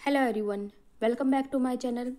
Hello everyone welcome back to my channel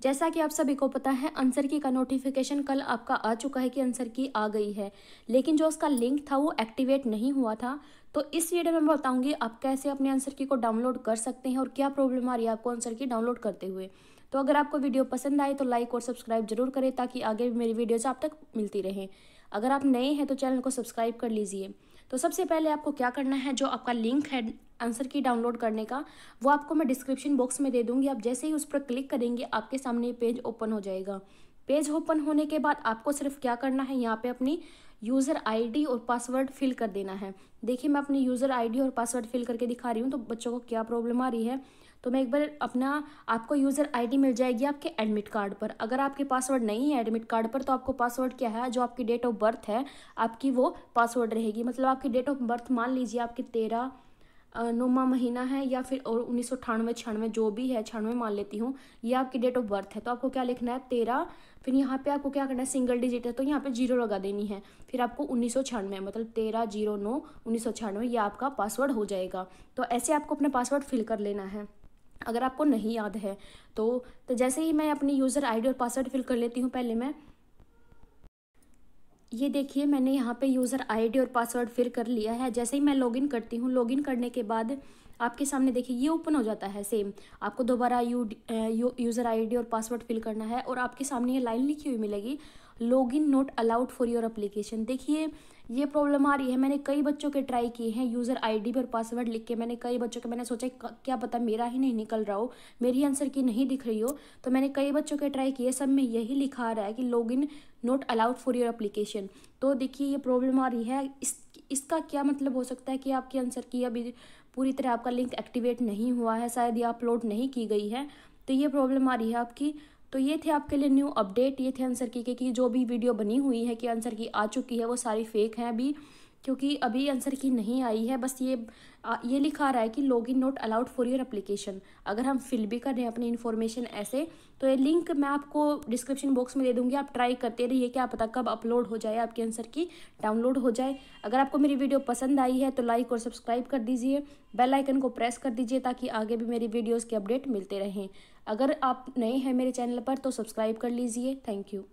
जैसा कि आप सभी को पता है आंसर की का नोटिफिकेशन कल आपका आ चुका है कि आंसर की आ गई है। लेकिन जो उसका लिंक था, वो एक्टिवेट नहीं हुआ था। तो इस वीडियो में मैं बताऊँगी आप कैसे अपने आंसर की को डाउनलोड कर सकते हैं और क्या प्रॉब्लम आ रही है आपको आंसर की डाउनलोड करते हुए। तो अगर आपको वीडियो पसंद आए तो लाइक और सब्सक्राइब ज़रूर करें ताकि आगे भी मेरी वीडियोज़ आप तक मिलती रहें। अगर आप नए हैं तो चैनल को सब्सक्राइब कर लीजिए। तो सबसे पहले आपको क्या करना है, जो आपका लिंक है आंसर की डाउनलोड करने का, वो आपको मैं डिस्क्रिप्शन बॉक्स में दे दूँगी। आप जैसे ही उस पर क्लिक करेंगे, आपके सामने पेज ओपन हो जाएगा। पेज ओपन होने के बाद आपको सिर्फ़ क्या करना है, यहाँ पे अपनी यूज़र आईडी और पासवर्ड फिल कर देना है। देखिए, मैं अपनी यूज़र आईडी और पासवर्ड फिल करके दिखा रही हूँ तो बच्चों को क्या प्रॉब्लम आ रही है? तो मैं एक बार अपना आपको यूज़र आईडी मिल जाएगी आपके एडमिट कार्ड पर। अगर आपके पासवर्ड नहीं है एडमिट कार्ड पर तो आपको पासवर्ड क्या है? जो आपकी डेट ऑफ़ बर्थ है, आपकी वो पासवर्ड रहेगी। मतलब आपकी डेट ऑफ़ बर्थ मान लीजिए आपकी तेरह नौवा महीना है या फिर और उन्नीस सौ अठानवे छियानवे जो भी है, छियानवे मान लेती हूँ, ये आपकी डेट ऑफ़ बर्थ है। तो आपको क्या लिखना है? तेरह। फिर यहाँ पे आपको क्या करना है? सिंगल डिजिट है तो यहाँ पे ज़ीरो लगा देनी है। फिर आपको उन्नीस सौ छियानवे मतलब तेरह ज़ीरो नौ, उन्नीस सौ छियानवे, ये आपका पासवर्ड हो जाएगा। तो ऐसे आपको अपना पासवर्ड फिल कर लेना है। अगर आपको नहीं याद है तो तो जैसे ही मैं अपनी यूज़र आईडी और पासवर्ड फिल कर लेती हूँ पहले मैं, ये देखिए मैंने यहाँ पे यूज़र आईडी और पासवर्ड फिल कर लिया है। जैसे ही मैं लॉगिन करती हूँ लॉगिन करने के बाद आपके सामने देखिए ये ओपन हो जाता है सेम आपको दोबारा यू यूज़र आईडी और पासवर्ड फिल करना है और आपके सामने ये लाइन लिखी हुई मिलेगी। Login not allowed for your application देखिए, ये प्रॉब्लम आ रही है। मैंने कई बच्चों के ट्राई किए हैं यूज़र आईडी पर पासवर्ड लिख के। मैंने कई बच्चों के, मैंने सोचा क्या पता मेरा ही नहीं निकल रहा हो, मेरी आंसर की नहीं दिख रही हो। तो मैंने कई बच्चों के ट्राई किए, सब में यही लिखा आ रहा है कि log in not allowed for your application तो देखिए, ये प्रॉब्लम आ रही है। इस, इसका क्या मतलब हो सकता है कि आपके आंसर की अभी पूरी तरह आपका लिंक एक्टिवेट नहीं हुआ है, शायद ये अपलोड नहीं की गई है। तो ये प्रॉब्लम आ रही है आपकी। तो ये थे आपके लिए न्यू अपडेट ये थे आंसर की के, कि जो भी वीडियो बनी हुई है, कि आंसर की आ चुकी है, वो सारी फेक हैं अभी। क्योंकि अभी आंसर की नहीं आई है, बस ये ये लिखा रहा है कि log in not allowed for your application अगर हम फिल भी कर रहे हैं अपनी इन्फॉर्मेशन ऐसे तो ये लिंक मैं आपको डिस्क्रिप्शन बॉक्स में दे दूँगी, आप ट्राई करते रहिए क्या पता कब अपलोड हो जाए, आपके आंसर की डाउनलोड हो जाए। अगर आपको मेरी वीडियो पसंद आई है तो लाइक और सब्सक्राइब कर दीजिए। बेल आइकन को प्रेस कर दीजिए ताकि आगे भी मेरी वीडियोज़ के अपडेट मिलते रहें। अगर आप नए हैं मेरे चैनल पर तो सब्सक्राइब कर लीजिए। Thank you